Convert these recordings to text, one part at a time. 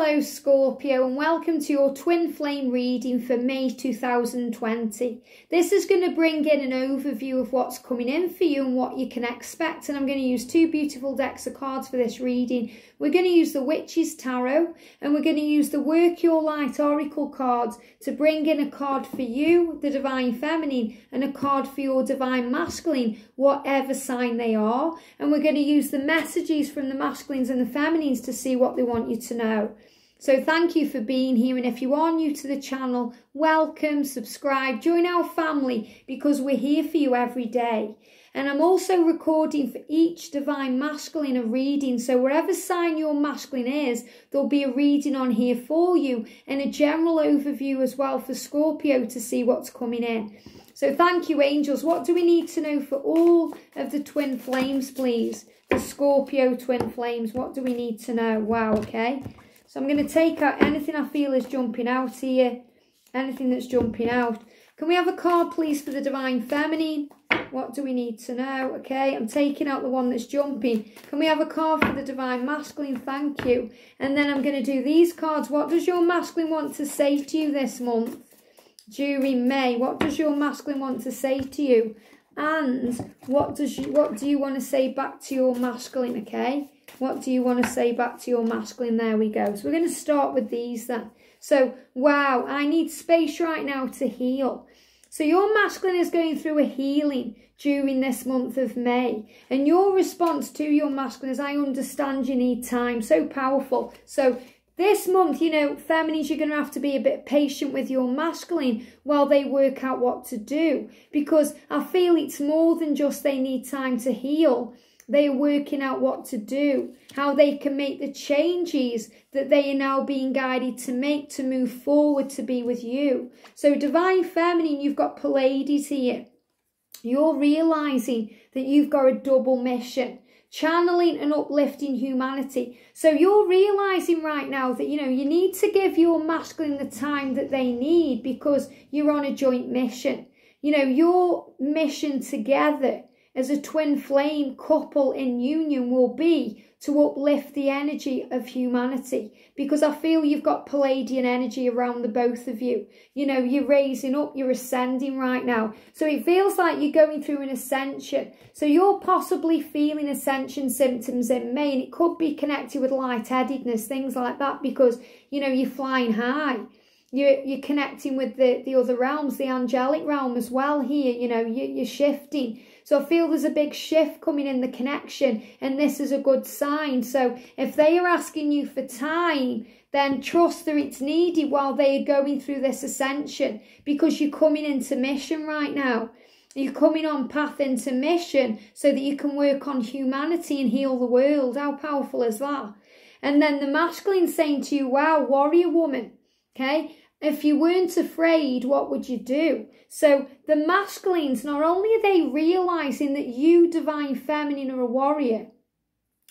hello Scorpio and welcome to your twin flame reading for May 2020. This is going to bring in an overview of what's coming in for you and what you can expect and I'm going to use two beautiful decks of cards for this reading. We're going to use the Witches Tarot and we're going to use the Work Your Light Oracle cards to bring in a card for you, the Divine Feminine, and a card for your Divine Masculine, whatever sign they are. And we're going to use the messages from the masculines and the feminines to see what they want you to know. So thank you for being here and if you are new to the channel, welcome, subscribe, join our family because we're here for you every day. And I'm also recording for each divine masculine a reading. So wherever sign your masculine is, there'll be a reading on here for you and a general overview as well for Scorpio to see what's coming in. So thank you, angels. What do we need to know for all of the twin flames, please? The Scorpio twin flames. What do we need to know? Wow, okay. So I'm going to take out anything I feel is jumping out here. Anything that's jumping out. Can we have a card, please, for the Divine Feminine? What do we need to know? Okay, I'm taking out the one that's jumping. Can we have a card for the Divine Masculine? Thank you. And then I'm going to do these cards. What does your masculine want to say to you this month? During May, what does your masculine want to say to you? And what does you what do you want to say back to your masculine, okay? What do you want to say back to your masculine? There we go. So we're going to start with these then. So, wow, I need space right now to heal. So your masculine is going through a healing during this month of May. And your response to your masculine is, I understand you need time. So powerful. So this month, you know, feminines, you're going to have to be a bit patient with your masculine while they work out what to do. Because I feel it's more than just they need time to heal. They're working out what to do, how they can make the changes that they are now being guided to make to move forward to be with you. So, Divine Feminine, you've got Pleiades here. You're realizing that you've got a double mission channeling and uplifting humanity. So you're realizing right now that, you know, you need to give your masculine the time that they need because you're on a joint mission. You know, your mission together as a twin flame couple in union will be to uplift the energy of humanity because I feel you've got Pleiadian energy around the both of you. You know, you're raising up, you're ascending right now. So it feels like you're going through an ascension. So you're possibly feeling ascension symptoms in May and it could be connected with lightheadedness, things like that because, you know, you're flying high you're, you're connecting with the, the other realms, the angelic realm as well here, you know, you, you're shifting. So I feel there's a big shift coming in the connection and this is a good sign. So if they are asking you for time, then trust that it's needed while they are going through this ascension because you're coming into mission right now. You're coming on path into mission so that you can work on humanity and heal the world. How powerful is that? And then the masculine saying to you, wow, warrior woman, okay? If you weren't afraid, what would you do? So the masculines, not only are they realizing that you, divine feminine, are a warrior,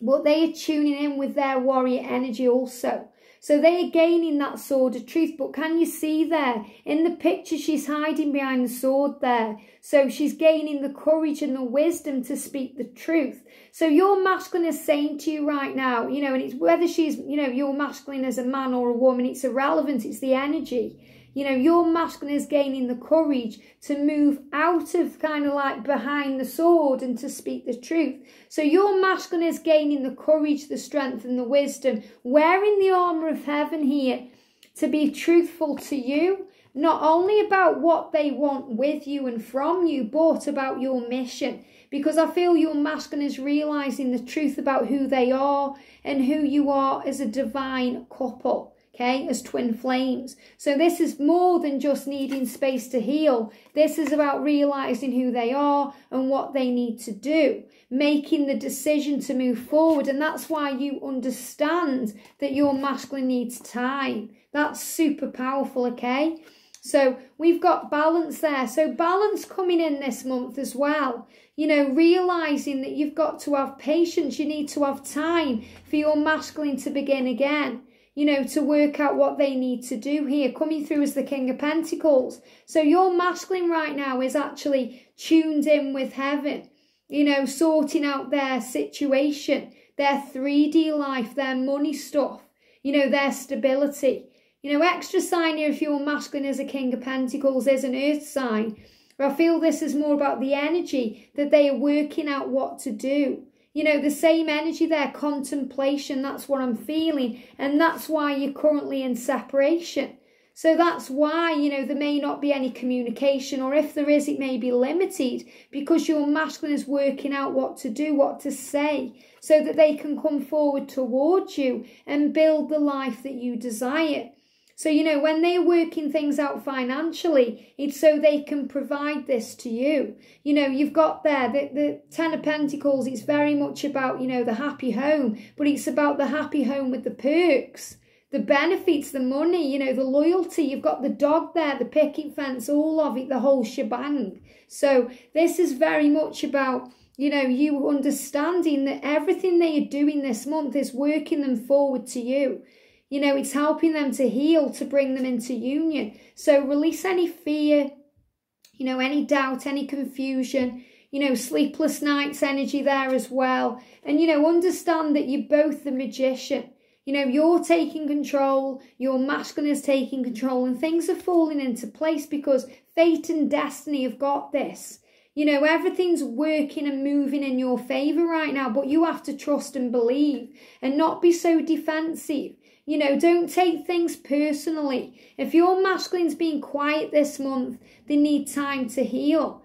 but they are tuning in with their warrior energy also. So they are gaining that sword of truth. But can you see there in the picture, she's hiding behind the sword there. So she's gaining the courage and the wisdom to speak the truth. So your masculine is saying to you right now, you know, and it's whether she's, you know, your masculine as a man or a woman, it's irrelevant. It's the energy. You know, your masculine is gaining the courage to move out of kind of like behind the sword and to speak the truth. So your masculine is gaining the courage, the strength and the wisdom, wearing the armour of heaven here to be truthful to you, not only about what they want with you and from you, but about your mission. Because I feel your masculine is realising the truth about who they are and who you are as a divine couple okay, as twin flames. So this is more than just needing space to heal. This is about realizing who they are and what they need to do, making the decision to move forward. And that's why you understand that your masculine needs time. That's super powerful, okay? So we've got balance there. So balance coming in this month as well. You know, realizing that you've got to have patience. You need to have time for your masculine to begin again you know, to work out what they need to do here, coming through as the King of Pentacles. So your masculine right now is actually tuned in with heaven, you know, sorting out their situation, their 3D life, their money stuff. you know, their stability. You know, extra sign here if your masculine is a King of Pentacles is an earth sign. But I feel this is more about the energy that they are working out what to do. You know, the same energy there, contemplation, that's what I'm feeling. And that's why you're currently in separation. So that's why, you know, there may not be any communication, or if there is, it may be limited because your masculine is working out what to do, what to say, so that they can come forward towards you and build the life that you desire. So, you know, when they're working things out financially, it's so they can provide this to you. You know, you've got there the, the Ten of Pentacles, it's very much about, you know, the happy home, but it's about the happy home with the perks the benefits, the money, you know, the loyalty. You've got the dog there, the picket fence, all of it, the whole shebang. So this is very much about, you know, you understanding that everything they are doing this month is working them forward to you. You know, it's helping them to heal, to bring them into union. So release any fear, you know, any doubt, any confusion, you know, sleepless nights energy there as well. And, you know, understand that you're both the magician. You know, you're taking control, your masculine is taking control, and things are falling into place because fate and destiny have got this. You know, everything's working and moving in your favor right now, but you have to trust and believe and not be so defensive. You know, don't take things personally. If your masculine's been quiet this month, they need time to heal.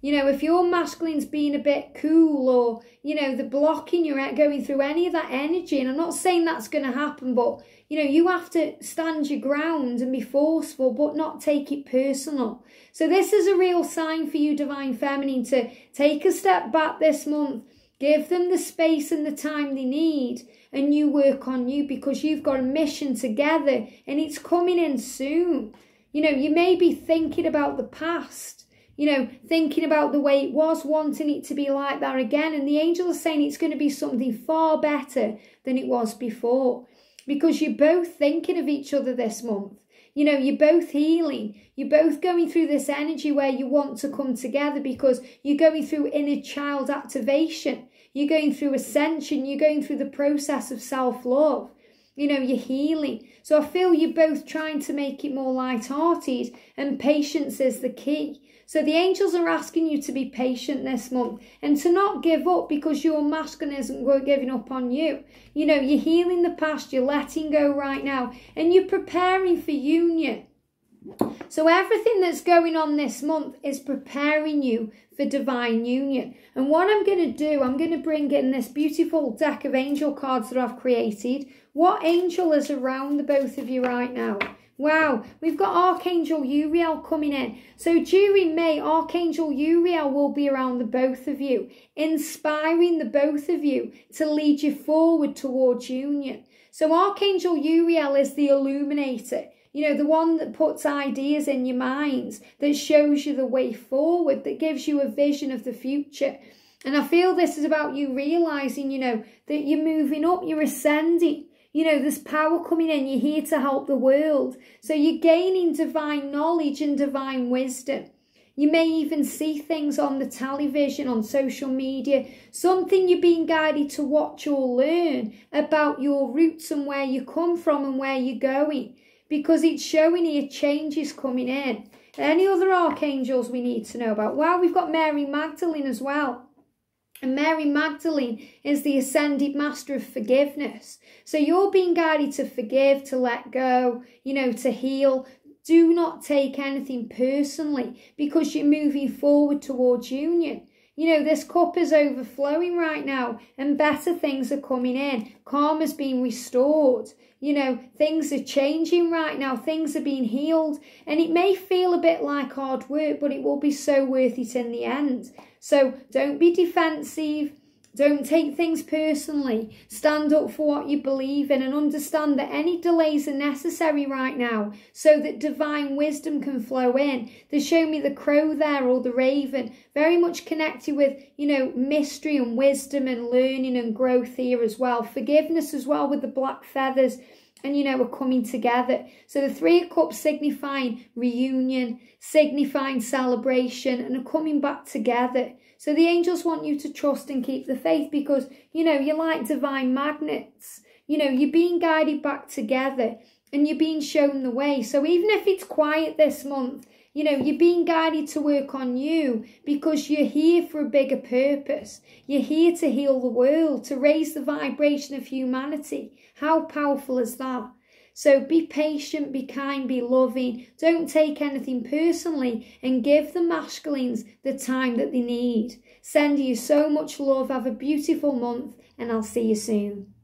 You know, if your masculine's been a bit cool or, you know, the blocking you're at going through any of that energy, and I'm not saying that's going to happen, but, you know, you have to stand your ground and be forceful, but not take it personal. So this is a real sign for you, Divine Feminine, to take a step back this month, give them the space and the time they need, and you work on you because you've got a mission together and it's coming in soon. You know, you may be thinking about the past you know, thinking about the way it was, wanting it to be like that again. And the angel is saying it's going to be something far better than it was before because you're both thinking of each other this month. You know, you're both healing. You're both going through this energy where you want to come together because you're going through inner child activation. You're going through ascension. You're going through the process of self love. You know, you're healing. So I feel you're both trying to make it more light-hearted and patience is the key. So the angels are asking you to be patient this month and to not give up because your masculine isn't giving up on you. You know, you're healing the past, you're letting go right now, and you're preparing for union. So everything that's going on this month is preparing you for divine union. And what I'm going to do, I'm going to bring in this beautiful deck of angel cards that I've created. What angel is around the both of you right now? Wow, we've got Archangel Uriel coming in. So during May, Archangel Uriel will be around the both of you, inspiring the both of you to lead you forward towards union. So Archangel Uriel is the illuminator. You know, the one that puts ideas in your minds, that shows you the way forward, that gives you a vision of the future. And I feel this is about you realizing, you know, that you're moving up, you're ascending you know, there's power coming in. You're here to help the world. So you're gaining divine knowledge and divine wisdom. You may even see things on the television, on social media, something you're being guided to watch or learn about your roots and where you come from and where you're going. Because it's showing here changes coming in. Any other archangels we need to know about? Well, we've got Mary Magdalene as well. And Mary Magdalene is the ascended master of forgiveness. So you're being guided to forgive, to let go, you know, to heal. Do not take anything personally because you're moving forward towards union. You know, this cup is overflowing right now and better things are coming in. Calm has been restored. You know, things are changing right now. Things are being healed. And it may feel a bit like hard work, but it will be so worth it in the end. So don't be defensive. Don't take things personally. Stand up for what you believe in and understand that any delays are necessary right now so that divine wisdom can flow in. They show me the crow there or the raven, very much connected with, you know, mystery and wisdom and learning and growth here as well. Forgiveness as well with the black feathers and you know, we're coming together. So the Three of Cups signifying reunion, signifying celebration, and are coming back together. So the angels want you to trust and keep the faith because, you know, you're like divine magnets. You know, you're being guided back together and you're being shown the way. So even if it's quiet this month, you know, you're being guided to work on you because you're here for a bigger purpose. You're here to heal the world, to raise the vibration of humanity. How powerful is that? So be patient, be kind, be loving. Don't take anything personally and give the masculines the time that they need. Send you so much love. Have a beautiful month and I'll see you soon.